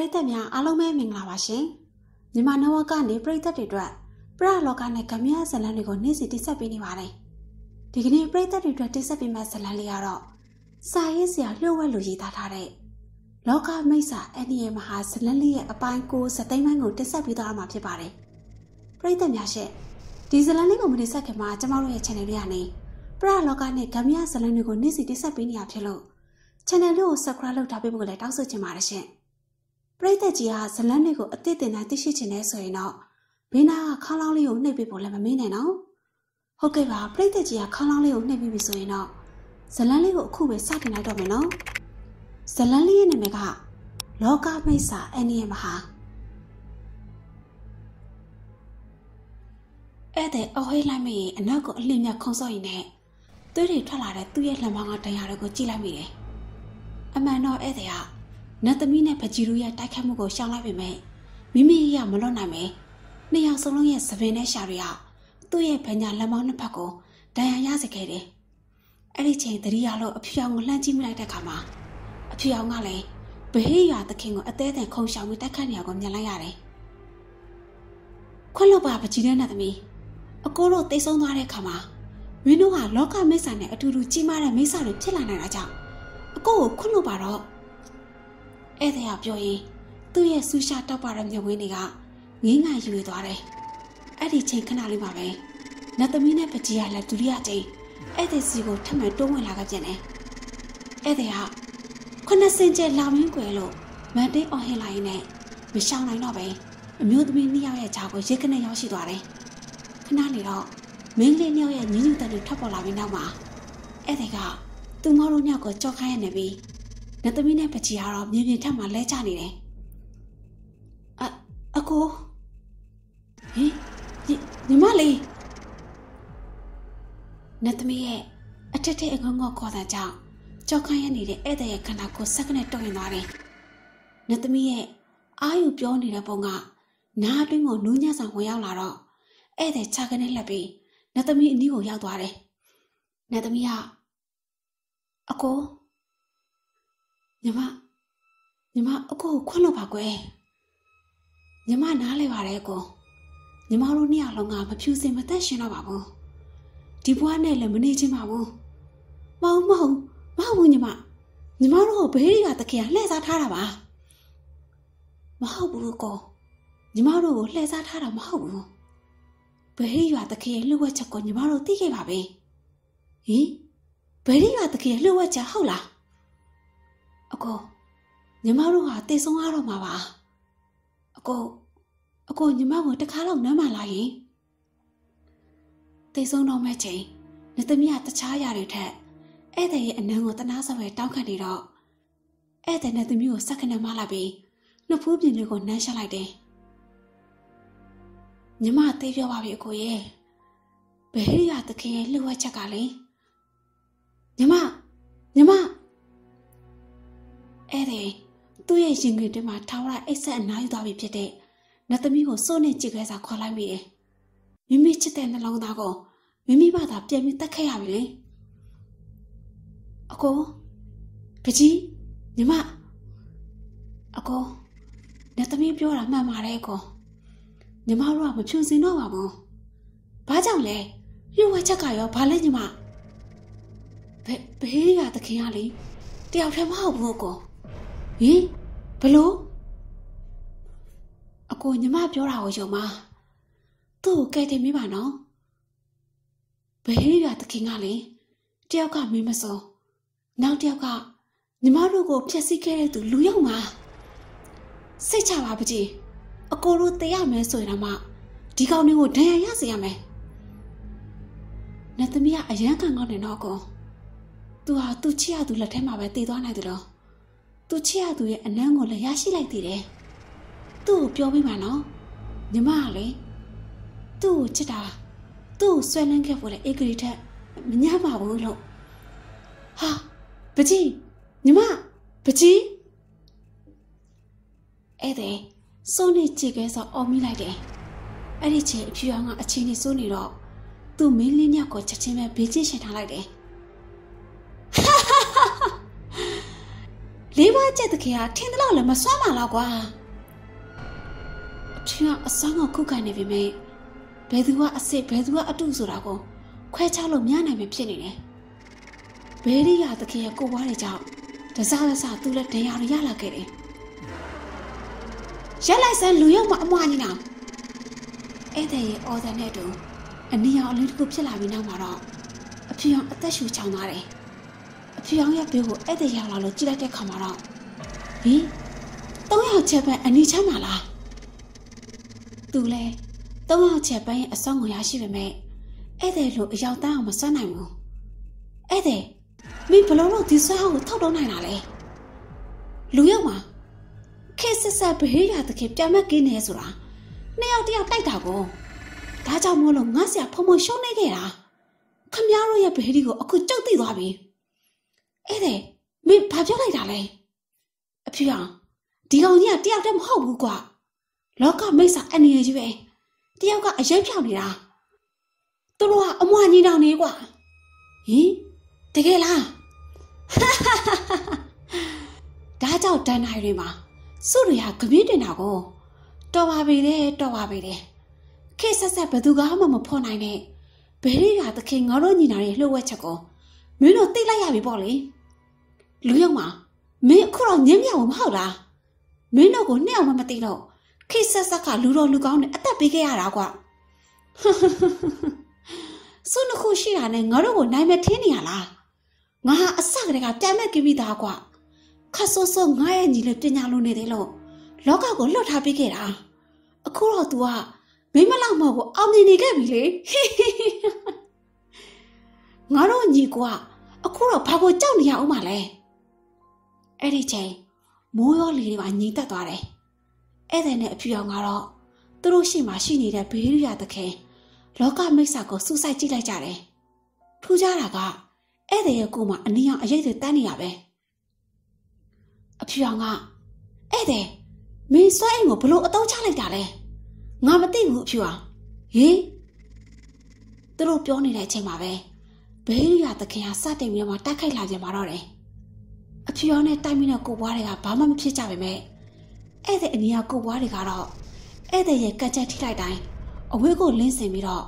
ရိသတ်များအားလုံးပဲမင်္ဂလာပါရှင်မြန်မာနဝကနေပရိသတ်တွေအတွက်ပရလောကနဲ့ကမြဇလန်တွေကိုနေ့စဉ်တိဆက်ပေးနေပါတယ်ဒီကနေ့ပရိသတ်တွေအတွက်တိဆက်ပေးမယ့်ဇလန်လေးကတော့စာရေးဆရာလျှို့ဝှက်လူရေးသားထားတဲ့လောကမိတ်ဆာအန်ဒီရဲ့မဟာဇလန်လေးရဲ့အပိုင်းကိုစသိမ်းပိုင်းကိုတိဆက်ပေးသွားမှာဖြစ်ပါတယ်ပရိသတ်များရှင့်ဒီဇလန်လေးကိုမတိဆက်ခင်မှာကျမတို့ရဲ့ channel လေးကနေပရလောကနဲ့ကမြဇလန်တွေကိုနေ့စဉ်တိဆက်ပေးနေရဖြစ်လို့ channel လေးကို subscribe လုပ်ထားပေးဖို့လည်းတောင်းဆိုချင်ပါတယ်ရှင် ပရိသတ်ကြီးဟာဇလန်းလေးကိုအသိတင်တိုင်းသိရှိချင်နေဆိုရင်တော့ဘေးနာကခေါင်းလောင်းလေးကိုနှိပ်ပေးဖို့လည်းမမေးနဲ့နော်ဟုတ်ကဲ့ပါပရိသတ်ကြီးကခေါင်းလောင်းလေးကိုနှိပ်ပြီးပြီဆိုရင်တော့ဇလန်းလေးကိုအခုပဲစတင်လိုက်တော့မယ်နော်ဇလန်းလေးရဲ့နာမည်ကလောကမိတ်ဆာအန်နီယမဟာအဲ့တဲ့အဟိလိုက်မိရင်အနောက်ကိုအလင်းမြခုံစော့ရင်နဲ့သွေးတွေထွက်လာတဲ့သူ့ရဲ့လှံမောင်းကတရားတွေကိုကြည့်လိုက်မိတယ်အမှန်တော့အဲ့တဲ့က နတ်သမီးနဲ့ဖကြီးတို့ရဲ့တိုက်ခတ်မှုကိုရှောင်လိုက်ပေမဲ့မိမိရမလွတ်နိုင်ပဲနှစ်ယောက်စလုံးရဲ့သပင်နဲ့ရှာတွေကသူ့ရဲ့ဗညာလက်မောင်းနှစ်ဖက်ကိုဒဏ်ရာရစေခဲ့တယ်။အဲ့ဒီချိန်တတိယလို့အဖြူအောင်ကိုလှမ်းကြည့်မိလိုက်တဲ့အခါမှာအဖြူအောင်ကလည်းဘဟေးရွာသခင်ကိုအသေးအံခုံရှောင်ပြီးတိုက်ခတ်နေရကိုမြင်လိုက်ရတယ်။ခွလို့ပါပကြီးတဲ့နတ်သမီးအကိုတို့တိတ်ဆုံးသွားတဲ့အခါမှာမင်းတို့ကလောကမိစ္ဆာနဲ့အတူတူကြီးမားတဲ့မိစ္ဆာတွေဖြစ်လာနိုင်တာကြောင့်အကိုကိုခွလို့ပါတော့ ဧည့်သည်ကပြောရင်သူ့ရဲ့ဆူရှာတောက်ပါတဲ့မြဝင်းတွေကငင်းငါယူသွားတယ်။အဲ့ဒီချိန်ခဏလေးမှာပဲနတ်သမီးနဲ့ပကြီးကလည်းဒုတိယချိန်ဧည့်သည်စီကိုထပ်မံတိုးဝင်လာခဲ့ပြန်တယ်။ဧည့်သည်ကခုနှစ်စင်ကျဲလာမင်းကွယ်လို့မန်တင်းအော်ဟင်လာရင်နဲ့မရှောင်နိုင်တော့ပဲအမျိုးသမီးနှစ်ယောက်ရဲ့ခြားကိုရိတ်ကနေရောက်ရှိသွားတယ်။ခဏနေတော့မင်းကလေးနှစ်ယောက်ရဲ့ညှဉ်းညူတဲ့တွေထွက်ပေါ်လာပြီးနောက်မှာဧည့်သည်ကသူမတို့ညောက်ကိုကြောက်ခိုင်းရနေပြီး နတ်သမီးနဲ့ပချီကတော့မြေပြင်ထက်မှလဲကျနေတယ်အအကိုဟင်ညီမလေးနတ်သမီးရဲ့အထက်ထက်အငုံငေါခေါ်တဲ့ကြောင့်ကြောက်ခိုင်းရနေတဲ့ဧည့်သည်ရဲ့ခန္ဓာကိုယ်စက္ကနဲ့တုံ့ရင်သွားတယ်နတ်သမီးရဲ့အာယူပြောနေတဲ့ပုံကနားအတွင်းကိုနူးညံ့ဆောင်ဝင်ရောက်လာတော့ဧည့်သည်ခြာကနေလှပ်ပြီးနတ်သမီးအနီးကိုရောက်သွားတယ်နတ်သမီးကအကို ညီမညီမအကိုကိုခွန့်လို့ပါကွယ်ညီမနားလဲပါတယ်ကိုညီမတို့နှစ်ယောက်လုံးကမဖြူစင်မသက်ရှင်တော့ပါဘူးဒီဘွားနဲ့လည်းမနေချင်းပါဘူးမဟုတ်မဟုတ်မဟုတ်ဘူးညီမညီမတို့ကိုဘေးရီကတခင်လှည့်စားထားတာပါမဟုတ်ဘူးကိုညီမတို့ကိုလှည့်စားထားတာမဟုတ်ဘူးဘေးရီကတခင်လှုပ်ဝက်ချက်ကိုညီမတို့သိခဲ့ပါပဲဟင်ဘေးရီကတခင်လှုပ်ဝက်ချက်ဟုတ်လား အကိုညီမတို့ဟာတည်ဆုံးရတော့မှာပါအကိုအကိုညီမကိုတခါတော့နမ်းမလာရင်တည်ဆုံးတော့မဲ့ချိန်နေသမီးကတခြားຢာတွေထက်ဧည့်သည်ရဲ့အနံကိုတနာစပွဲတောင်းခံနေတော့ဧည့်သည်နဲ့သမီးကိုစက္ကနဲ့မလာပြီးနှစ်ဖူးပြင်တွေကိုနမ်းရှက်လိုက်တယ်ညီမသိပြောပါပြီအကိုရဲ့ဘယ်ရသခင်ရဲ့လှုပ်ဝက်ချက်ကလေညီမညီမ အဲ့ဒီသူ့ရဲ့ရင်ခွင်တွင်မှာထာဝရအိတ်ဆက်အနားယူသွားပြီဖြစ်တဲ့နတ်သမီးကိုစိုးနဲ့ကြည့်ခဲစာခေါ်လိုက်မိတယ်။မိမိချစ်တဲ့နှလုံးသားကိုမိမိဘာသာပြန်ပြီးတတ်ခဲ့ရပြီလေ။အကိုပကြီးညီမအကိုနတ်သမီးပြောတာမှန်ပါတယ်အကိုညီမတို့ကမဖြူစင်တော့ပါဘူး။ဘာကြောင့်လဲလှုပ်ဝက်ချက်ကရောဘာလဲညီမဘယ်ဘေးကသခင်ကလေတယောက်တည်းမဟုတ်ဘူးအကို။ ဟင်ဘလို့အကိုညီမပြောတာကိုယုံမသူ့ကိုကဲတင်မိပါနော်ဘယ်ရတခင်ကလေတယောက်ကမင်းမစုံနောက်တယောက်ကညီမတို့ကိုဖျက်ဆီးခဲ့တဲ့သူလူရောက်မှာစိတ်ချပါပကြီးအကိုတို့တရမယ်ဆိုရင်တော့မှဒီကောင်တွေကိုဒဏ်ရာရစေရမယ်နတ်သမီးကအရန်ကန်ကောင်းနေတော့ကိုသူဟာသူ့ချစ်ရသူလက်ထဲမှာပဲတည်သွားနိုင်တယ်လို့ သူချစ်ရသူရဲ့အနမ်းကိုလည်းရရှိလိုက်သေးတယ်။သူ့ကိုပြောပြပါနော်။ညီမကလေသူ့ကိုချစ်တာသူ့ကိုဆွဲလန်းခဲ့ဖို့လေအေဂရီထက်မညပါဘူးလို့။ဟာပကြီးညီမပကြီးအဲ့တဲ့စိုးနေကြည့်ခဲဆိုအော်မိလိုက်တယ်။အဲ့ဒီချိန်အဖြူအောင်ကအချင်းကြီးစိုးနေတော့သူ့မင်းလေးညကိုချက်ချင်းပဲဘေးချင်းရှင်ထားလိုက်တယ်။ လေးပါကျက်တခင်ကထင်းတလောက်လည်းမစွမ်းပါတော့ကွာအထင်ကအစမ်းကခုခံနေပြီမေဘယ်သူကအစ်စ်ဘယ်သူကအတုဆိုတာကိုခွဲခြားလို့မရနိုင်ပဲဖြစ်နေတယ်ဘယ်ရိယာတခင်ရဲ့ကိုပွားတွေကြောင့်တစားတစားသူလည်းတရားရရလာခဲ့တယ်ရက်လိုက်စမ်းလူရုံမအမွားကြီးနာအဲ့တဲ့ရဲ့အော်ဒန်နဲ့တူအနီရောင်အလေးတစ်ခုဖြစ်လာပြီးနောက်မှာတော့အဖေအောင်အသက်ရှူချောင်းသွားတယ် အဖေအောင်ရဲ့ဘေးကိုအဲ့တဲ့ရောက်လာလို့ကြည့်လိုက်တဲ့ခါမှာတော့ဟင်သုံးယောက်ချက်ပဲအနီချမ်းပါလားသူလဲသုံးယောက်ချက်ပဲအဆောင်ကိုရရှိပေမဲ့အဲ့တဲ့လိုအယောက်တန်းအောင်မစွမ်းနိုင်ဘူးအဲ့တဲ့မင်းဘလုံးတော့ဒီဆွဲဟောင်းကိုထောက်တော့နိုင်တာလေလူရောက်မှာခေဆက်ဆက်ဘေးရတခင်ပြန်မကင်းနေဆိုတာနှစ်ယောက်တယောက်တိုက်တာကိုဒါကြောင့်မို့လို့ငါဆရာဖုံဖုံရှုံးနေခဲ့တာခမည်းတော်ရဲ့ဘေးဒီကိုအခုကြောက်သိသွားပြီ အဲ့ဒါမင်းဘာပြောလိုက်တာလဲအဖေအောင်ဒီကောင်ကြီးကတယောက်တည်းမဟုတ်ဘူးကွာလောကမိတ်ဆာအနေနဲ့ကြီးပဲတယောက်ကအရင်ဖြောင်းနေတာသူတို့ကအမွှာညီတောင်နေကွာဟင်တကယ်လားဒါကြောင့်တန်နိုင်တွေမှာစုတွေကကပြင်းတင်တာကိုတော်ပါပြီလေတော်ပါပြီလေခေဆက်ဆက်ဘသူကမှမဖော်နိုင်နဲ့ဘယ်ရီကသခင်ငါတို့ညီနာရဲ့လှုပ်ဝက်ချက်ကိုမင်းတို့သိလိုက်ရပြီပေါ့လေ လူရောက်မှာမင်းအခုတော့ညင်းမြောင်မဟုတ်လားမင်းတို့ကိုနှစ်အောင်မမသိတော့ခေဆက်ဆက်ကလူတော်လူကောင်းနဲ့အသက်ပေးခဲ့ရတာကွာစွနခုရှိတာနဲ့ငါတို့ကိုနိုင်မဲ့ထင်းနေရလားငါဟာအစကတည်းကပြန်မဲ့ကိပြီးသားကွာခတ်ဆိုးဆိုးငါရဲ့ညီလေးပညာလုံးနေတယ်လို့လောကကိုလွတ်ထားပေးခဲ့တာအခုတော့ तू ကမိမလောက်မဟုတ်ဘူးအောင်မြင်နေခဲ့ပြီလေငါတို့ညီကွာအခုတော့ဘာကိုကြောက်နေရအောင်မလဲ အဲ့ဒီချိန်မိုးရောလေတွေပါငြိမ်သက်သွားတယ်အဲ့ဒါနဲ့အဖြူအောင်ကတော့သူတို့ရှိမှရှိနေတဲ့ဘေးရရသခင်လောကမိစ္ဆာကိုစူးစိုက်ကြည့်လိုက်ကြတယ်ထူးခြားတာကဧည့်သည်ရဲ့ကိုယ်မှာအနည်းအောင်အရေးတွေတန်းနေရပဲအဖြူအောင်ကဧည့်သည်မင်းစွဲအိမ်ကိုဘလို့အတုံးချလိုက်တာလဲငါမသိဘူးအဖြူအောင်ဟင်သူတို့ပြောနေတဲ့အချိန်မှာပဲဘေးရသခင်ဟာစတင်ပြီးတော့တိုက်ခိုက်လာပြန်มาတော့တယ် အဖြူအောင်နဲ့တိုက်မိတဲ့ကိုပွားတွေကဘာမှမဖြစ်ကြပါပဲဧည့်သည်အနီးကကိုပွားတွေကတော့ဧည့်သည်ရဲ့ကက်ချက်ထိလိုက်တိုင်းအဝေးကိုလင်းစင်ပြီးတော့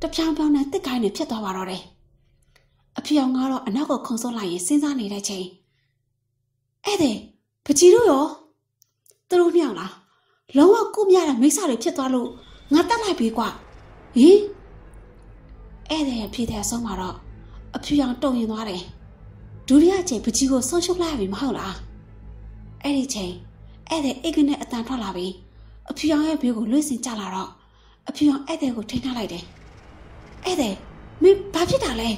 တဖြောင်းဖြောင်းနဲ့တစ်ကိုင်းနဲ့ဖြစ်သွားပါတော့တယ်အဖြူအောင်ကတော့အနောက်ကိုခုံစောလိုက်ရင်စဉ်းစားနေတဲ့ချိန်ဧည့်သည်ပကြီးတို့ရောသူတို့မြောက်လားလုံးဝကုမြတဲ့မိစ္ဆာတွေဖြစ်သွားလို့ငါတတ်လိုက်ပြီကွာဟင်ဧည့်သည်ရဲ့ဖြစ်တဲ့အဆုံးမှာတော့အဖြူအောင်တုံရင်သွားတယ် ဒုတိယချိန်ပကြီးကိုဆုံးရှုံးလိုက်ပြီမဟုတ်လားအဲ့ဒီချိန်ဧည့်သည်အိတ်ကနေအတန်ထွက်လာပြီးအဖြူအောင်ရဲ့ဘေးကိုလွှင့်စင်ကြလာတော့အဖြူအောင်ဧည့်သည်ကိုထိန်းထားလိုက်တယ်ဧည့်သည်မင်းဘာဖြစ်တာလဲ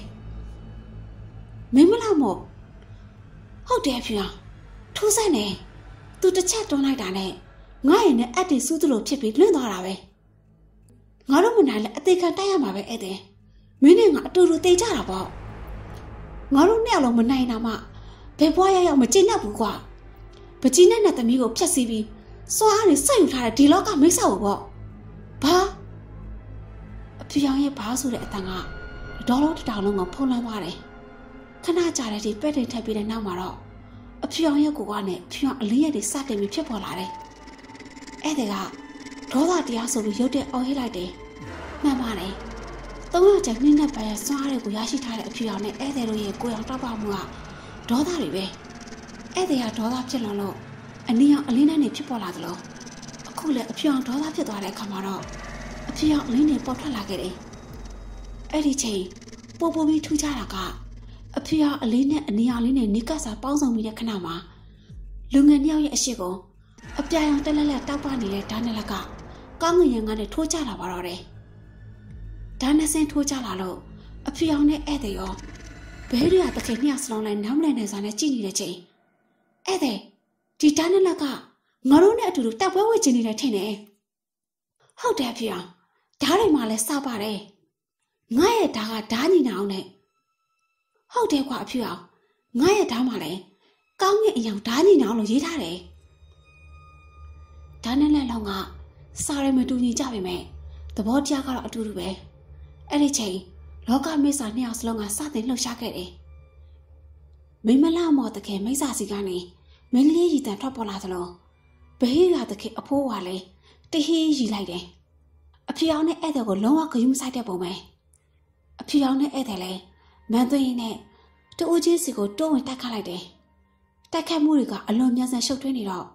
မင်းမလားမို့ဟုတ်တယ်အဖြူအောင်ထူးဆန်းနေသူတစ်ချက်တွန်းလိုက်တာနဲ့ငါ့ရဲ့နဲ့အက်တီစူးသလိုဖြစ်ပြီးလွင့်သွားတာပဲငါတို့မနိုင်လဲအသေးခံတိုက်ရမှာပဲဧည့်သည်မင်းနဲ့ငါအတူတူတေးကြတာပေါ့ ငါတို့နှစ်ယောက်လုံးမနိုင်တာမှဘယ်ဘွားရရောက်မကျင့်တတ်ဘူးကွာပကြီးနဲ့နဲ့သမီးကိုဖျက်ဆီးပြီးစွာအားနဲ့ဆက်ယူထားတဲ့ဒီလောကမိတ်ဆောက်ကိုပေါ့ဘာအဖေရောင်ရဲ့ဘာဆိုတဲ့အတန်ကဒေါ်လုံးတတောင်လုံးကိုဖုံးလွှမ်းသွားတယ်ခဏကြာတဲ့ဒီပက်တွေထပ်ပြီးတဲ့နောက်မှာတော့အဖေရောင်ရဲ့ကိုကနဲ့ဖေရောင်အလင်းရဲ့တွေစတင်ပြီးဖြစ်ပေါ်လာတယ်အဲ့ဒါကဒေါသတရားဆိုပြီးရုတ်တဲ့အော်ဟစ်လိုက်တယ်မှန်ပါတယ် သုံးယောက်ကျနှင်းနဲ့ပန်းရဲ့စွမ်းအားတွေကိုရရှိထားတဲ့အဖြူရောင်နဲ့ဧည့်သည်တို့ရဲ့ကိုယ်အောင်တောက်ပမှုကဒေါသတွေပဲဧည့်သည်ကဒေါသဖြစ်လွန်လို့အနည်းအောင်အလင်းနဲ့နေဖြစ်ပေါ်လာသလိုအခုလည်းအဖြူအောင်ဒေါသဖြစ်သွားတဲ့အခါမှာတော့အဖြူအောင်အလင်းနဲ့ပေါ်ထွက်လာခဲ့တယ်အဲ့ဒီချိန်ပို့ပို့ပြီးထူးခြားတာကအဖြူအောင်အလင်းနဲ့အနည်းအောင်လေးနဲ့နေကစားပေါင်းစုံပြီးတဲ့ခဏမှာလူငယ်နှစ်ယောက်ရဲ့အရှိကိုအပြာရောင်တက်လက်လက်တောက်ပနေတဲ့ဓာတ်နဲ့လက်ကကောင်းငင်ရံကနေထိုးကြလာပါတော့တယ် ဓာတ်နဲ့ဆင်းထိုးကြလာလို့အဖေအောင်နဲ့ဧည့်သည်ရောဘဲရီယာတခင်နှစ်စလုံးလိုက်နားမလည်နေစားနဲ့ကြည့်နေတဲ့ချိန်ဧည့်သည်ဒီဓာတ်နဲ့လက်ကငါတို့နဲ့အတူတူတက်ပွဲဝဲချင်နေတယ်ထင်တယ်ဟုတ်တယ်ဖေအောင်ဓာတ်တွေမှလည်းစပါတယ်ငါရဲ့ဓာတ်ကဓာတ်ညီနာအောင်နဲ့ဟုတ်တယ်ကွာအဖေအောင်ငါရဲ့ဓာတ်မှလည်းကောင်းတဲ့အရာဓာတ်ညီနာအောင်လို့ရေးထားတယ်ဓာတ်နဲ့လက်လောင်းကစားရမတူညီကြပါမယ်သဘောတရားကတော့အတူတူပဲ အဲ့ဒီချိန်လောကမိစ္ဆာနှစ်ယောက်စလုံးကစတင်လှုပ်ရှားခဲ့တယ်မိမလာမော်တကယ်မိစ္ဆာစီကနေမင်းကလေးရီတန်ထွက်ပေါ်လာသလိုဘဟေးရတခေအဖိုးကလည်းတဟေးရီလိုက်တယ်အဖေအောင်နဲ့ဧည့်သည်ကိုလုံးဝဂယုမဆိုင်တဲ့ပုံပဲအဖေအောင်နဲ့ဧည့်သည်လည်းမန်သွင်းနဲ့တူဦးချင်းစီကိုတိုးဝင်တိုက်ခတ်လိုက်တယ်တိုက်ခတ်မှုတွေကအလွန်များစံရှုပ်ထွေးနေတော့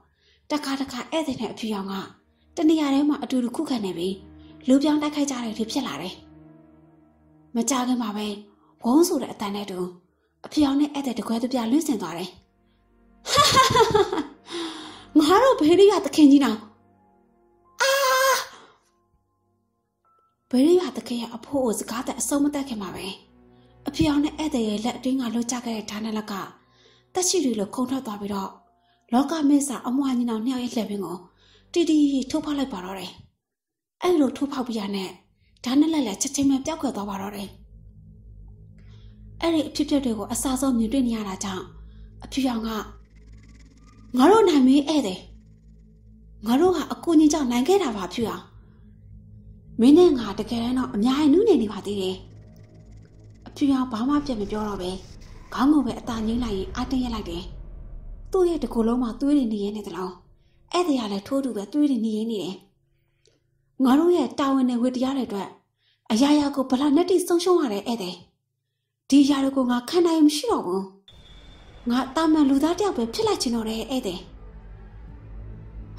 တခါတခါဧည့်သည်နဲ့အဖေအောင်ကတနေရာထဲမှာအတူတူခုခံနေပြီးလူပြောင်းတိုက်ခိုက်ကြတဲ့ဖြစ်ဖြစ်လာတယ် မကြခင်မှာပဲဝုန်းဆိုတဲ့အတန်နဲ့တူအဖေအောင်နဲ့ဧည့်သည်တကွဲတပြလွင့်စင်သွားတယ်ငါတို့ဘေးရီကသခင်ကြီးနောင်အာဘေးရီကသခင်ရဲ့အဖိုးကိုစကားတဲ့အဆုံးမတက်ခင်မှာပဲအဖေအောင်နဲ့ဧည့်သည်ရဲ့လက်အတွင်းကလွတ်ကျခဲ့တဲ့ဓာတ်နဲ့လက်ကတက်ရှိတွေလိုခုန်ထွက်သွားပြီးတော့လောကမင်းစာအမွှာညီနောင်နှစ်ယောက်ရဲ့လက်ပင်ကိုတီတီထိုးဖောက်လိုက်ပါတော့တယ်အဲ့လိုထိုးဖောက်ပြရနဲ့ ဓာတ်နဲ့လက်လက်ချက်ချင်းပဲပျောက်ကွယ်သွားပါတော့တယ်အဲ့ဒီအဖြစ်အပျက်တွေကိုအစာဆုံးမြင်တွေ့နေရတာကြောင့်အဖေအောင်ကငါတို့နိုင်မင်းဧည့်သည်ငါတို့ကအကူကြီးကြောင့်နိုင်ခဲ့တာပါဖြူအောင်မင်းနဲ့ငါတကယ်တော့အများကြီးနူးနေနေပါသေးတယ်အဖြူအောင်ဘာမှပြတ်မပြောတော့ပဲခေါင်းကိုပဲအသာငိမ့်လိုက်ရင်အတင်းရက်လိုက်တယ်သူ့ရဲ့တကူလုံးမှာသွေးတွေနေရနေသလားဧည့်သည်ကလည်းထိုးတူပဲသွေးတွေနေရနေတယ် ငါတို့ရဲ့တာဝန်နဲ့ဝတ္တရားတွေအတွက်အရာရာကိုဗလာနဲ့တိဆုံးရှုံးရတဲ့ဧည့်သည်ဒီຢာတွေကိုငါခံနိုင်မရှိတော့ဘူးငါတာမန်လူသားတယောက်ပဲဖြစ်လိုက်ချင်တော့တယ်ဧည့်သည်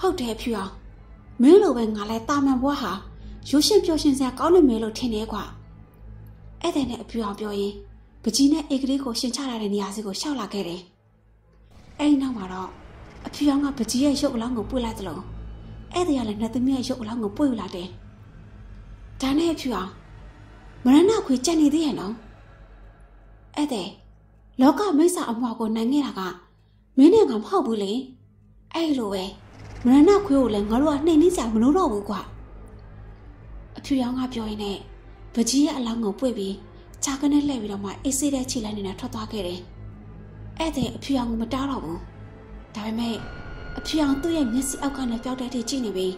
ဟုတ်တယ်ဖြူအောင်မင်းလိုပဲငါလဲတာမန်ဘွားဟာရုပ်ရှင်ပြောရှင်စရာကောင်းနေမယ်လို့ထင်တယ်ကွာဧည့်သည်နဲ့အဖြူအောင်ပြောရင်ပကြီးနဲ့ဧကလေးကိုရှင်ချလာတဲ့နေရာစီကိုရှောက်လာခဲ့တယ်အဲ့နောက်မှာတော့အဖြူအောင်ကပကြီးရဲ့ရုပ်အလောင်းကိုပွေလိုက်သလို ဧည့်သည်ကလည်းနှစ်သမီးရဲ့ရုပ်အလောင်းကိုပွေလာတယ်ဒါနဲ့အဖြူအောင်မရဏခွေကြက်နေသေးရဲ့နော်ဧည့်သည်လောကမိစ္ဆာအမွာကိုနိုင်ခဲ့တာကမင်းနဲ့ငါမဟုတ်ဘူးလေအဲ့လိုပဲမရဏခွေးကိုလည်းငါတို့ကနှိမ်နှင်းစရာမလိုတော့ဘူးကွာအဖြူရောင်ကပြောရင်းနဲ့ဗကြီးရဲ့အလောင်းကိုပွေ့ပြီးခြာကနေလှည့်ပြီးတော့မှအေးဆေးတဲ့ခြေလိုက်နေတာထွက်သွားခဲ့တယ်အဲ့တဲ့အဖြူရောင်ကိုမတားတော့ဘူးဒါပေမဲ့ အဖြူရောင်သူ့ရဲ့မျက်စိအောက်ကနေပျောက်တဲ့အထိကြည့်နေပြီး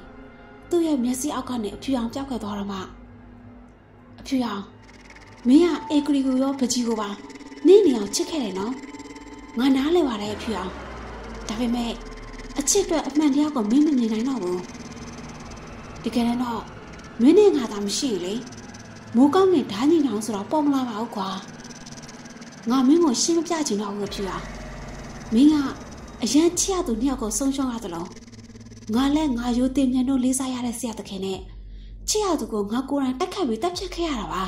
သူ့ရဲ့မျက်စိအောက်ကနေအဖြူရောင်ပျောက်ခဲ့သွားတော့မှအဖြူရောင်မင်းကအေဂရီကိုရောဗကြီးကိုပါနေနေအောင်ချစ်ခဲ့တယ်နော်ငါနားလဲပါတယ်အဖြူအောင်ဒါပေမဲ့အချစ်အတွက်အမှန်တရားကိုမင်းမမြင်နိုင်တော့ဘူးတကယ်တော့မင်းနဲ့ငါသာမရှိလေမိုးကောင်းနဲ့ဓာညင်အောင်ဆိုတော့ပေါ်မလာပါဘူးကွာငါမင်းကိုရှင်းမပြချင်တော့ဘူးအဖြူအောင်မင်းက အရန်ချစ်ရသူနှစ်ယောက်ကိုဆုံးရှုံးရသလိုငါလည်းငါရိုးတင်မြန်တို့လေးစားရတဲ့ဆရာသခင်နဲ့ချစ်ရသူကိုငါကိုယ်တိုင်တက်ခတ်ပြီးတက်ဖြတ်ခဲ့ရတာပါ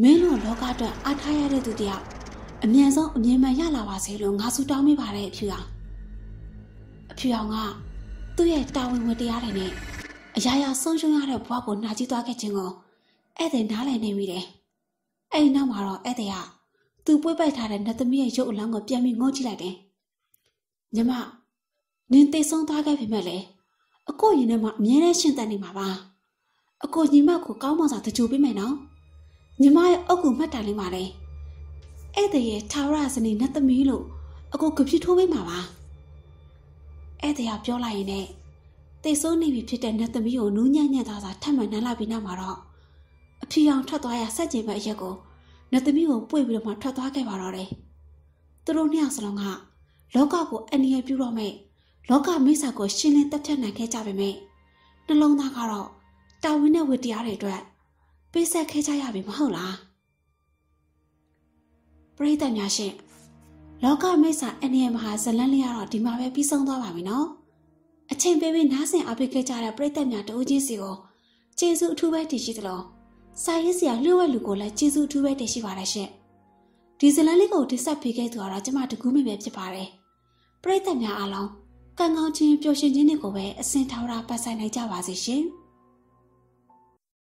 မင်းတို့လောကအတွက်အားထားရတဲ့သူတယောက်အမြန်ဆုံးအမြင်မှန်ရလာပါစေလို့ငါဆုတောင်းမိပါတယ်အဖြူအောင်အဖြူအောင်ကသူ့ရဲ့တာဝန်ဝတ္တရားတွေနဲ့အရာရာဆုံးရှုံးရတဲ့ဘဝကိုနှာကြီးသွားခဲ့ခြင်းကိုဧည့်သည်နားလည်နေမိတယ်အဲ့ဒီနောက်မှာတော့ဧည့်သည်ကသူပွေးပိုက်ထားတဲ့နတ်သမီးရဲ့ရုပ်အလောင်းကိုပြန်ပြီးငုံကြည့်လိုက်တယ် ညီမနင်သိဆုံးသွားခဲ့ပြီမဲ့လေအကိုရင်ထဲမှာအမြဲတမ်းရှင်သန်နေမှာပါအကိုညီမကိုကောင်းမွန်စွာတကြိုပေးမယ်နော်ညီမရဲ့အုတ်ကူမှတ်တိုင်လေးမှာလေဧည့်သည်ရဲ့ထာဝရဇနီးနတ်သမီးလို့အကိုကပြစ်ထိုးပေးမှာပါဧည့်သည်ကပြောလိုက်ရင်လည်းတိတ်ဆိုးနေပြီဖြစ်တဲ့နတ်သမီးကိုနူးညံ့ညံ့သားသာထပ်မံနှမ်းလာပြီးနောက်မှာတော့အဖြူအောင်ထွက်သွားရဆက်ကျင်ပဲအရက်ကိုနတ်သမီးကိုပွေပြီးတော့မှထွက်သွားခဲ့ပါတော့တယ်သူတို့နှစ်ယောက်စလုံးက လောကကိုအနည်းပြုတော့မဲ့လောကမိစ္ဆာကိုရှင်းလင်းတက်ဖြတ်နိုင်ခဲ့ကြပေမဲ့နှလုံးသားကတော့တာဝန်နဲ့ဝတ္တရားတွေအတွက်ပေးဆက်ခဲ့ကြရပြီမဟုတ်လားပရိသတ်များရှင်လောကမိစ္ဆာအနေမဟာဇလန်းလေးကတော့ဒီမှာပဲပြီးဆုံးသွားပါပြီနော်အချိန်ပေးပြီးနားဆင်အားပေးခဲ့ကြတဲ့ပရိသတ်များတဦးချင်းစီကိုကျေးဇူးအထူးပဲတင်ရှိသလိုစာရေးဆရာလှုပ်ဝက်လူကိုလည်းကျေးဇူးအထူးပဲတင်ရှိပါတယ်ရှင်ဒီဇလန်းလေးကိုတင်ဆက်ပေးခဲ့သူကတော့ကျမတကူးမိပဲဖြစ်ပါတယ် ပရိသတ်များအားလုံးကံကောင်းခြင်းပျော်ရွှင်ခြင်းတွေကိုပဲအစင်ထာဝရပတ်ဆိုင်နိုင်ကြပါစေရှင်။